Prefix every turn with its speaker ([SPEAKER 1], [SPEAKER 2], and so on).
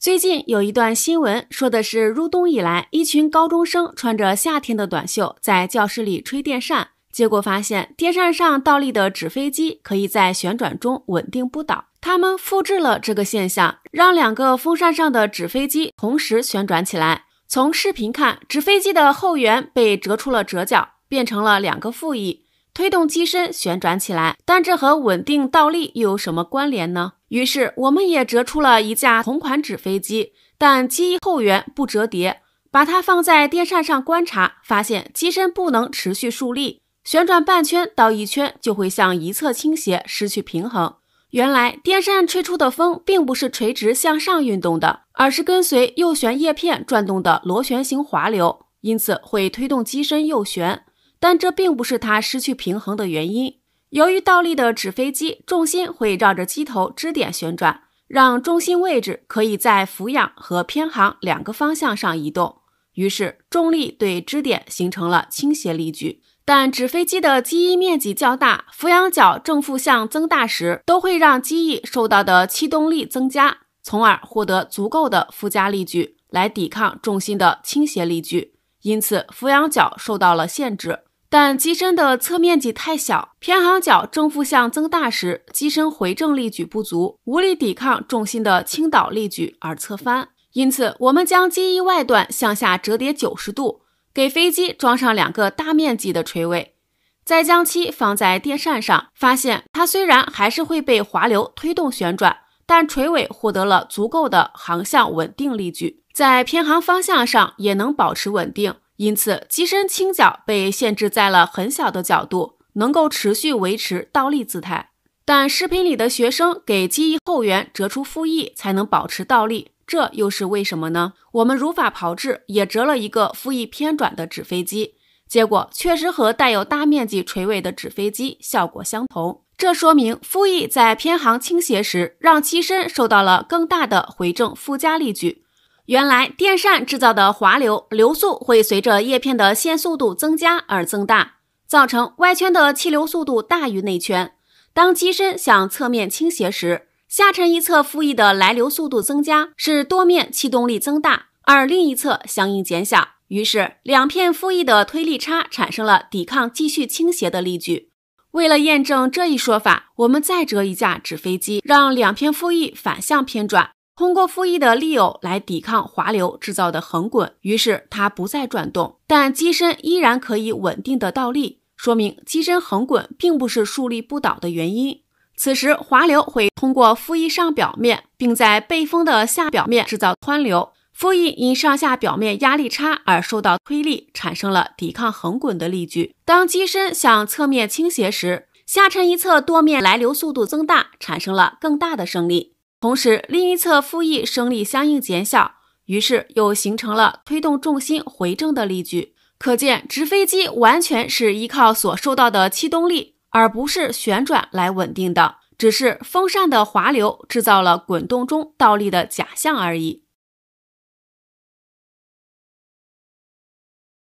[SPEAKER 1] 最近有一段新闻，说的是入冬以来，一群高中生穿着夏天的短袖在教室里吹电扇，结果发现电扇上倒立的纸飞机可以在旋转中稳定不倒。他们复制了这个现象，让两个风扇上的纸飞机同时旋转起来。从视频看，纸飞机的后缘被折出了折角，变成了两个副翼。推动机身旋转起来，但这和稳定倒立又有什么关联呢？于是我们也折出了一架同款纸飞机，但机翼后缘不折叠，把它放在电扇上观察，发现机身不能持续竖立，旋转半圈到一圈就会向一侧倾斜，失去平衡。原来电扇吹出的风并不是垂直向上运动的，而是跟随右旋叶片转动的螺旋形滑流，因此会推动机身右旋。但这并不是它失去平衡的原因。由于倒立的纸飞机重心会绕着机头支点旋转，让重心位置可以在俯仰和偏航两个方向上移动，于是重力对支点形成了倾斜力矩。但纸飞机的机翼面积较大，俯仰角正负向增大时，都会让机翼受到的气动力增加，从而获得足够的附加力矩来抵抗重心的倾斜力矩，因此俯仰角受到了限制。但机身的侧面积太小，偏航角正负向增大时，机身回正力矩不足，无力抵抗重心的倾倒力矩而侧翻。因此，我们将机翼外段向下折叠九十度，给飞机装上两个大面积的垂尾，再将其放在电扇上，发现它虽然还是会被滑流推动旋转，但垂尾获得了足够的航向稳定力矩，在偏航方向上也能保持稳定。因此，机身倾角被限制在了很小的角度，能够持续维持倒立姿态。但视频里的学生给机翼后缘折出副翼才能保持倒立，这又是为什么呢？我们如法炮制，也折了一个副翼偏转的纸飞机，结果确实和带有大面积垂尾的纸飞机效果相同。这说明副翼在偏航倾斜时，让机身受到了更大的回正附加力矩。原来电扇制造的滑流流速会随着叶片的线速度增加而增大，造成外圈的气流速度大于内圈。当机身向侧面倾斜时，下沉一侧副翼的来流速度增加，使多面气动力增大，而另一侧相应减小。于是两片副翼的推力差产生了抵抗继续倾斜的力矩。为了验证这一说法，我们再折一架纸飞机，让两片副翼反向偏转。通过副翼的力偶来抵抗滑流制造的横滚，于是它不再转动，但机身依然可以稳定的倒立，说明机身横滚并不是竖立不倒的原因。此时滑流会通过副翼上表面，并在背风的下表面制造湍流，副翼因上下表面压力差而受到推力，产生了抵抗横滚的力矩。当机身向侧面倾斜时，下沉一侧多面来流速度增大，产生了更大的升力。同时，另一侧副翼升力相应减小，于是又形成了推动重心回正的力矩。可见，直飞机完全是依靠所受到的气动力，而不是旋转来稳定的，只是风扇的滑流制造了滚动中倒立的假象而已。